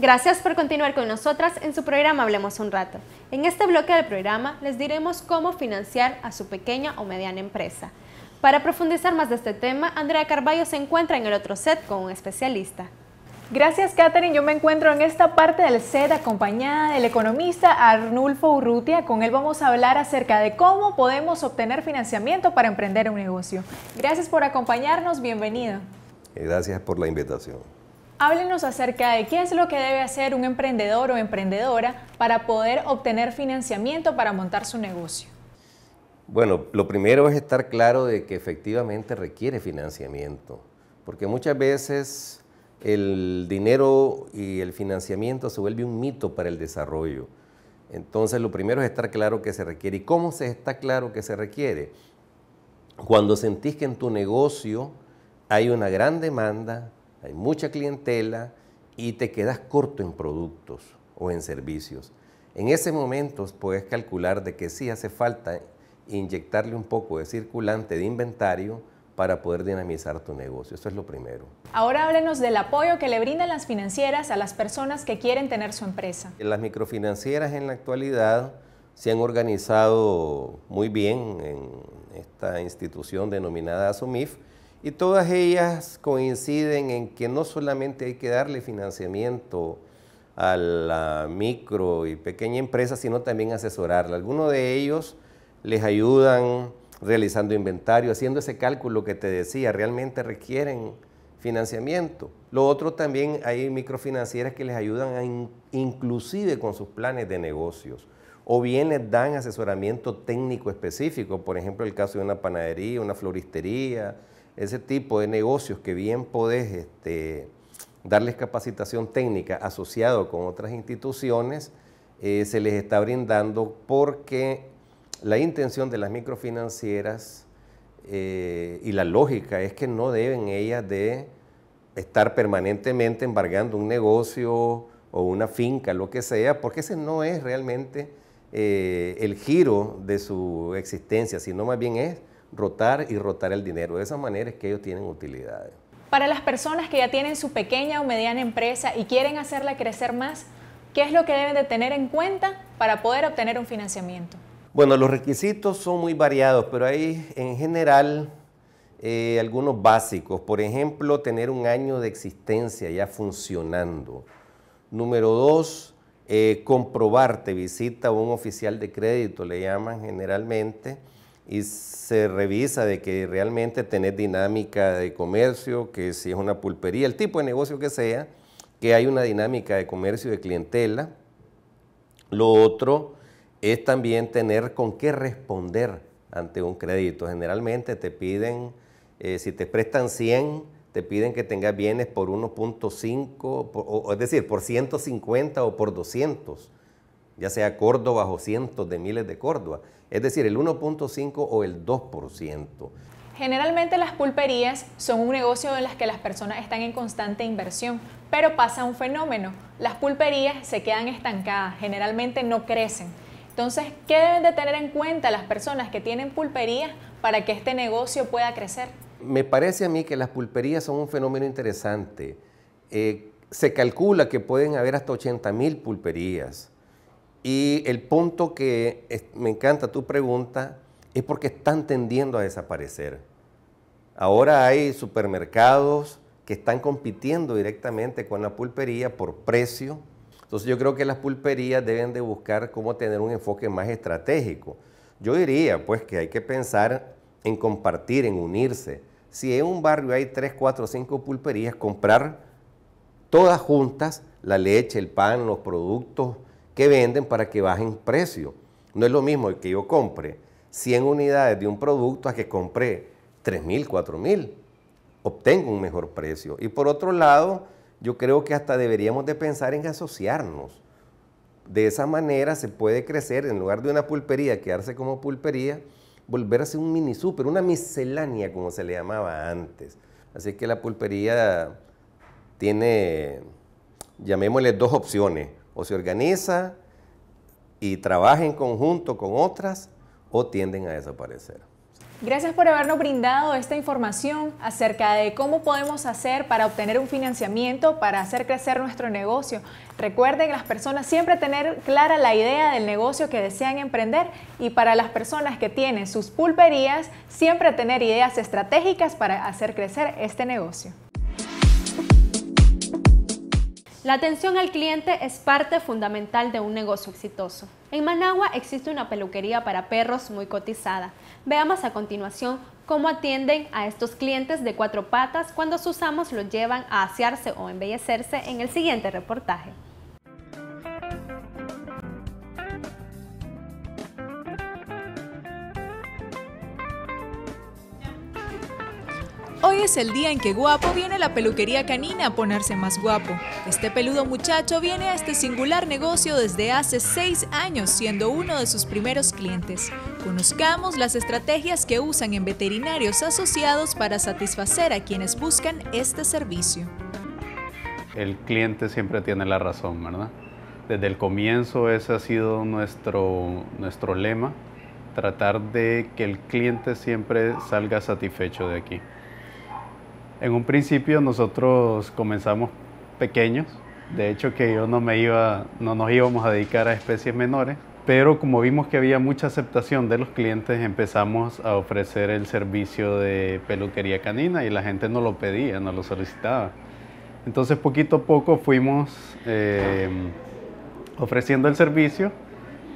Gracias por continuar con nosotras en su programa Hablemos un rato. En este bloque del programa les diremos cómo financiar a su pequeña o mediana empresa. Para profundizar más de este tema, Andrea Carballo se encuentra en el otro set con un especialista. Gracias, Catherine. Yo me encuentro en esta parte del set acompañada del economista Arnulfo Urrutia. Con él vamos a hablar acerca de cómo podemos obtener financiamiento para emprender un negocio. Gracias por acompañarnos. Bienvenido. Gracias por la invitación. Háblenos acerca de qué es lo que debe hacer un emprendedor o emprendedora para poder obtener financiamiento para montar su negocio. Bueno, lo primero es estar claro de que efectivamente requiere financiamiento, porque muchas veces el dinero y el financiamiento se vuelve un mito para el desarrollo. Entonces, lo primero es estar claro que se requiere. ¿Y cómo se está claro que se requiere? Cuando sentís que en tu negocio hay una gran demanda, hay mucha clientela y te quedas corto en productos o en servicios. En ese momento puedes calcular de que sí hace falta inyectarle un poco de circulante de inventario para poder dinamizar tu negocio. Eso es lo primero. Ahora háblenos del apoyo que le brindan las financieras a las personas que quieren tener su empresa. Las microfinancieras en la actualidad se han organizado muy bien en esta institución denominada ASOMIF y todas ellas coinciden en que no solamente hay que darle financiamiento a la micro y pequeña empresa, sino también asesorarla. Algunos de ellos les ayudan realizando inventario, haciendo ese cálculo que te decía, realmente requieren financiamiento. Lo otro también hay microfinancieras que les ayudan a inclusive con sus planes de negocios o bien les dan asesoramiento técnico específico, por ejemplo el caso de una panadería, una floristería, ese tipo de negocios que bien podés este, darles capacitación técnica asociado con otras instituciones, eh, se les está brindando porque la intención de las microfinancieras eh, y la lógica es que no deben ellas de estar permanentemente embargando un negocio o una finca, lo que sea, porque ese no es realmente eh, el giro de su existencia, sino más bien es rotar y rotar el dinero. De esa manera es que ellos tienen utilidades. Para las personas que ya tienen su pequeña o mediana empresa y quieren hacerla crecer más, ¿qué es lo que deben de tener en cuenta para poder obtener un financiamiento? Bueno, los requisitos son muy variados, pero hay en general eh, algunos básicos. Por ejemplo, tener un año de existencia ya funcionando. Número dos, eh, comprobarte, visita a un oficial de crédito, le llaman generalmente, y se revisa de que realmente tenés dinámica de comercio, que si es una pulpería, el tipo de negocio que sea, que hay una dinámica de comercio de clientela. Lo otro es también tener con qué responder ante un crédito. Generalmente te piden, eh, si te prestan 100, te piden que tengas bienes por 1.5, es decir, por 150 o por 200 ya sea Córdoba o cientos de miles de Córdoba, es decir, el 1.5 o el 2%. Generalmente las pulperías son un negocio en las que las personas están en constante inversión, pero pasa un fenómeno, las pulperías se quedan estancadas, generalmente no crecen. Entonces, ¿qué deben de tener en cuenta las personas que tienen pulperías para que este negocio pueda crecer? Me parece a mí que las pulperías son un fenómeno interesante. Eh, se calcula que pueden haber hasta 80 mil pulperías. Y el punto que me encanta tu pregunta es porque están tendiendo a desaparecer. Ahora hay supermercados que están compitiendo directamente con la pulpería por precio. Entonces yo creo que las pulperías deben de buscar cómo tener un enfoque más estratégico. Yo diría pues que hay que pensar en compartir, en unirse. Si en un barrio hay 3, 4, 5 pulperías, comprar todas juntas la leche, el pan, los productos que venden para que bajen precio. No es lo mismo que yo compre 100 unidades de un producto a que compre 3.000, 4.000. Obtengo un mejor precio. Y por otro lado, yo creo que hasta deberíamos de pensar en asociarnos. De esa manera se puede crecer, en lugar de una pulpería, quedarse como pulpería, volverse un mini super, una miscelánea como se le llamaba antes. Así que la pulpería tiene, llamémosle dos opciones o se organiza y trabaja en conjunto con otras o tienden a desaparecer. Gracias por habernos brindado esta información acerca de cómo podemos hacer para obtener un financiamiento para hacer crecer nuestro negocio. Recuerden las personas siempre tener clara la idea del negocio que desean emprender y para las personas que tienen sus pulperías, siempre tener ideas estratégicas para hacer crecer este negocio. La atención al cliente es parte fundamental de un negocio exitoso. En Managua existe una peluquería para perros muy cotizada. Veamos a continuación cómo atienden a estos clientes de cuatro patas cuando sus amos los llevan a asearse o embellecerse en el siguiente reportaje. Hoy es el día en que guapo viene la peluquería canina a ponerse más guapo. Este peludo muchacho viene a este singular negocio desde hace seis años, siendo uno de sus primeros clientes. Conozcamos las estrategias que usan en veterinarios asociados para satisfacer a quienes buscan este servicio. El cliente siempre tiene la razón, ¿verdad? Desde el comienzo ese ha sido nuestro, nuestro lema, tratar de que el cliente siempre salga satisfecho de aquí. En un principio nosotros comenzamos pequeños, de hecho que yo no me iba, no nos íbamos a dedicar a especies menores, pero como vimos que había mucha aceptación de los clientes, empezamos a ofrecer el servicio de peluquería canina y la gente no lo pedía, no lo solicitaba. Entonces poquito a poco fuimos eh, ofreciendo el servicio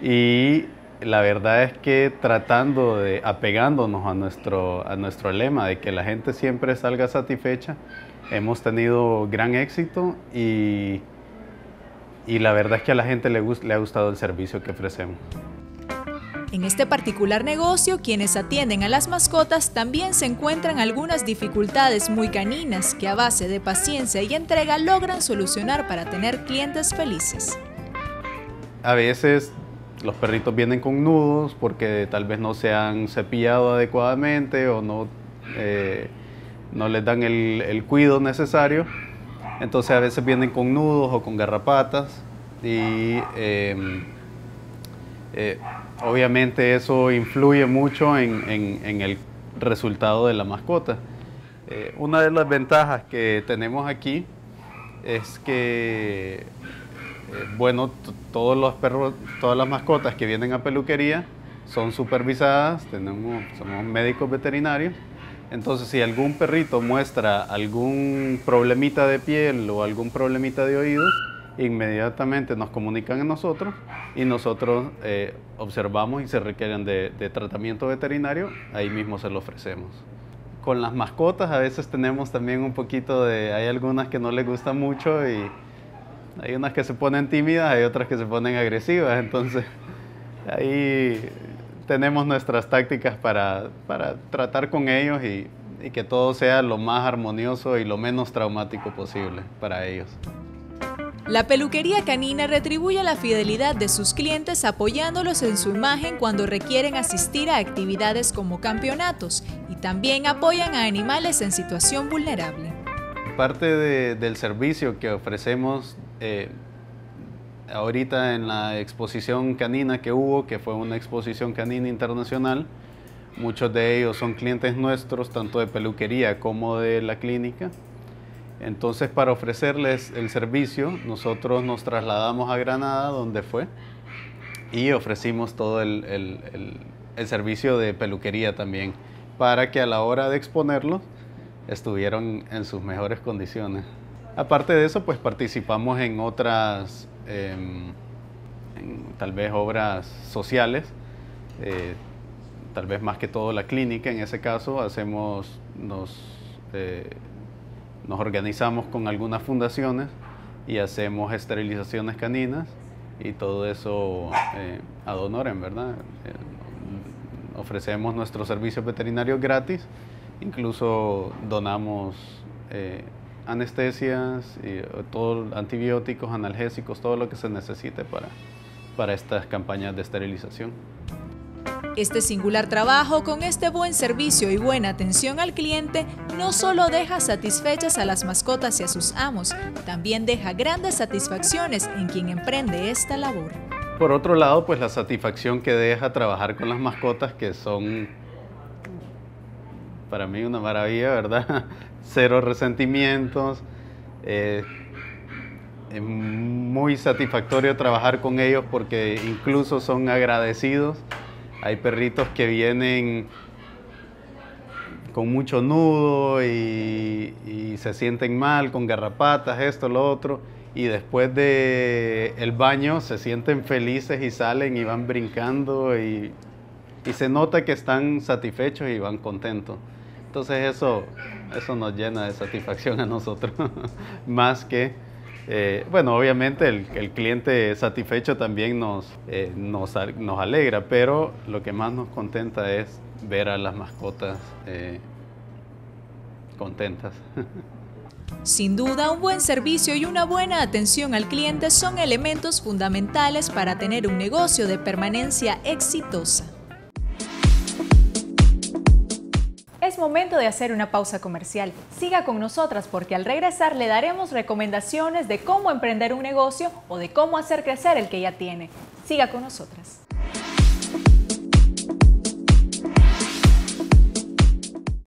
y la verdad es que tratando de apegándonos a nuestro, a nuestro lema de que la gente siempre salga satisfecha, hemos tenido gran éxito y, y la verdad es que a la gente le, le ha gustado el servicio que ofrecemos. En este particular negocio, quienes atienden a las mascotas también se encuentran algunas dificultades muy caninas que a base de paciencia y entrega logran solucionar para tener clientes felices. A veces los perritos vienen con nudos porque tal vez no se han cepillado adecuadamente o no, eh, no les dan el, el cuidado necesario. Entonces a veces vienen con nudos o con garrapatas y em, eh, obviamente eso influye mucho en, el resultado de la mascota. Eh, una de las ventajas que tenemos aquí es que bueno, todos los perros, todas las mascotas que vienen a peluquería son supervisadas, tenemos, somos médicos veterinarios. Entonces, si algún perrito muestra algún problemita de piel o algún problemita de oídos, inmediatamente nos comunican a nosotros y nosotros eh, observamos y se requieren de, de, tratamiento veterinario, ahí mismo se lo ofrecemos. Con las mascotas a veces tenemos también un poquito de, hay algunas que no les gusta mucho y hay unas que se ponen tímidas, hay otras que se ponen agresivas, entonces ahí tenemos nuestras tácticas para, tratar con ellos y, y que todo sea lo más armonioso y lo menos traumático posible para ellos. La peluquería canina retribuye la fidelidad de sus clientes apoyándolos en su imagen cuando requieren asistir a actividades como campeonatos y también apoyan a animales en situación vulnerable. Parte del servicio que ofrecemos eh, ahorita en la exposición canina que hubo, que fue una exposición canina internacional, muchos de ellos son clientes nuestros, tanto de peluquería como de la clínica. Entonces, para ofrecerles el servicio, nosotros nos trasladamos a Granada, donde fue, y ofrecimos todo el, el servicio de peluquería también, para que a la hora de exponerlos estuvieran en sus mejores condiciones. Aparte de eso, pues participamos en otras, em, tal vez obras sociales, eh, tal vez más que todo la clínica, en ese caso hacemos, nos, eh, nos organizamos con algunas fundaciones y hacemos esterilizaciones caninas y todo eso eh, ad honorem, ¿verdad? ofrecemos nuestros servicios veterinarios gratis, incluso donamos anestesias, y eh, todo, antibióticos, analgésicos, todo lo que se necesite para, para estas campañas de esterilización. Este singular trabajo con este buen servicio y buena atención al cliente no solo deja satisfechas a las mascotas y a sus amos, también deja grandes satisfacciones en quien emprende esta labor. Por otro lado, pues la satisfacción que deja trabajar con las mascotas que son para mí una maravilla, ¿verdad? Cero resentimientos. Eh, es muy satisfactorio trabajar con ellos porque incluso son agradecidos. Hay perritos que vienen con mucho nudo y, se sienten mal, con garrapatas, esto, lo otro, y después de el baño se sienten felices y salen y van brincando y, y se nota que están satisfechos y van contentos. Entonces eso, eso nos llena de satisfacción a nosotros, más que, eh, bueno, obviamente el, cliente satisfecho también nos, eh, nos, nos, alegra, pero lo que más nos contenta es ver a las mascotas eh, contentas. Sin duda, un buen servicio y una buena atención al cliente son elementos fundamentales para tener un negocio de permanencia exitosa. Es momento de hacer una pausa comercial. Siga con nosotras porque al regresar le daremos recomendaciones de cómo emprender un negocio o de cómo hacer crecer el que ya tiene. Siga con nosotras.